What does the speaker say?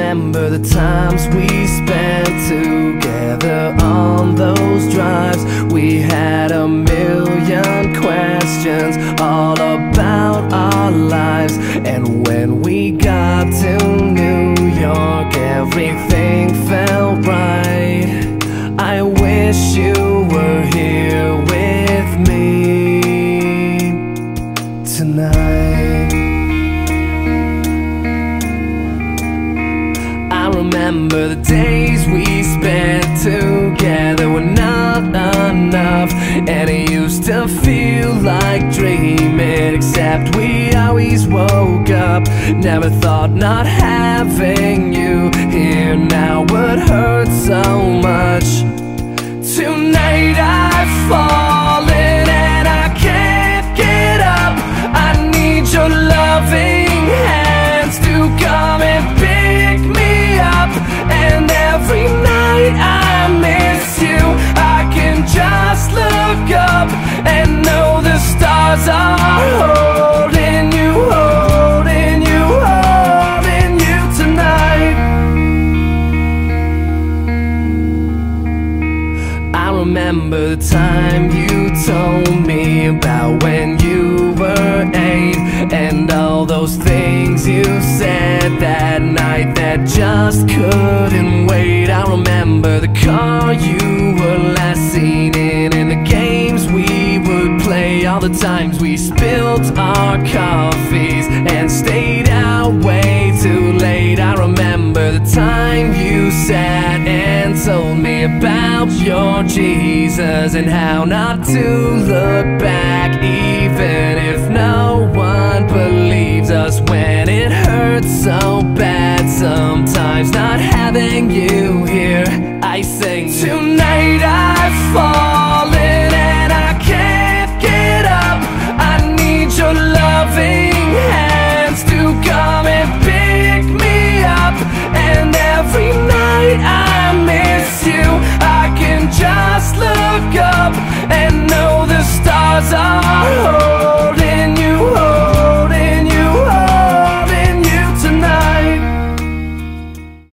remember the times we spent together on those drives. We had a million questions all about our lives. And when we got to remember the days we spent together were not enough, and it used to feel like dreaming. Except we always woke up. Never thought not having you here now would hurt remember the time you told me about when you were eight And all those things you said that night that just couldn't wait. I remember the car you were last seen in And the games we would play. All the times we spilled our coffees And stayed out way too late. I remember the time you sat and told me about your Jesus and how not to look back, even if no one believes us when it hurts so bad. Sometimes not having you here, I sing tonight.